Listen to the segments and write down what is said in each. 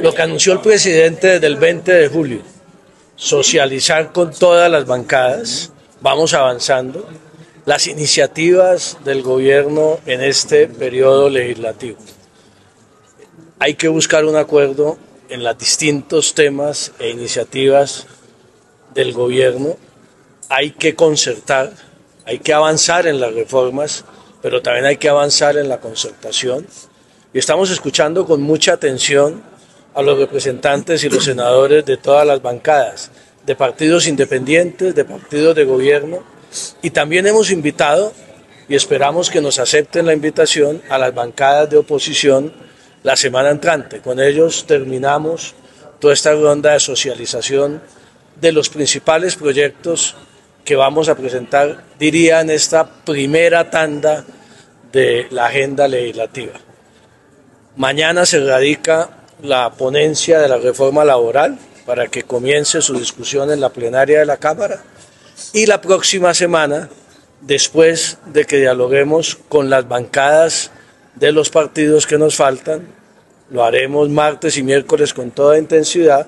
Lo que anunció el presidente desde el 20 de julio, socializar con todas las bancadas, vamos avanzando, las iniciativas del gobierno en este periodo legislativo. Hay que buscar un acuerdo en los distintos temas e iniciativas del gobierno, hay que concertar, hay que avanzar en las reformas, pero también hay que avanzar en la concertación. Y estamos escuchando con mucha atención a los representantes y los senadores de todas las bancadas, de partidos independientes, de partidos de gobierno, y también hemos invitado, y esperamos que nos acepten la invitación, a las bancadas de oposición la semana entrante. Con ellos terminamos toda esta ronda de socialización de los principales proyectos que vamos a presentar, diría, en esta primera tanda de la agenda legislativa. Mañana se radica la ponencia de la reforma laboral para que comience su discusión en la plenaria de la Cámara y la próxima semana, después de que dialoguemos con las bancadas de los partidos que nos faltan, lo haremos martes y miércoles con toda intensidad,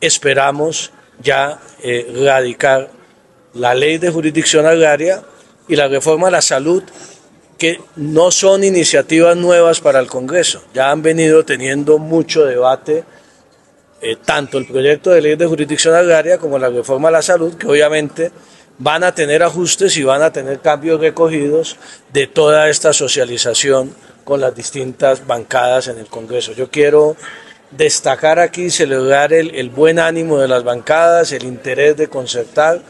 esperamos ya eh, radicar la ley de jurisdicción agraria y la reforma a la salud que no son iniciativas nuevas para el Congreso, ya han venido teniendo mucho debate, eh, tanto el proyecto de ley de jurisdicción agraria como la reforma a la salud, que obviamente van a tener ajustes y van a tener cambios recogidos de toda esta socialización con las distintas bancadas en el Congreso. Yo quiero destacar aquí, celebrar el, el buen ánimo de las bancadas, el interés de concertar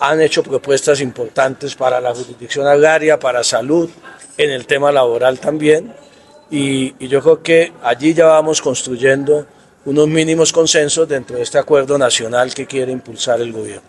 han hecho propuestas importantes para la jurisdicción agraria, para salud, en el tema laboral también. Y, y, yo creo que allí ya vamos construyendo unos mínimos consensos dentro de este acuerdo nacional que quiere impulsar el gobierno.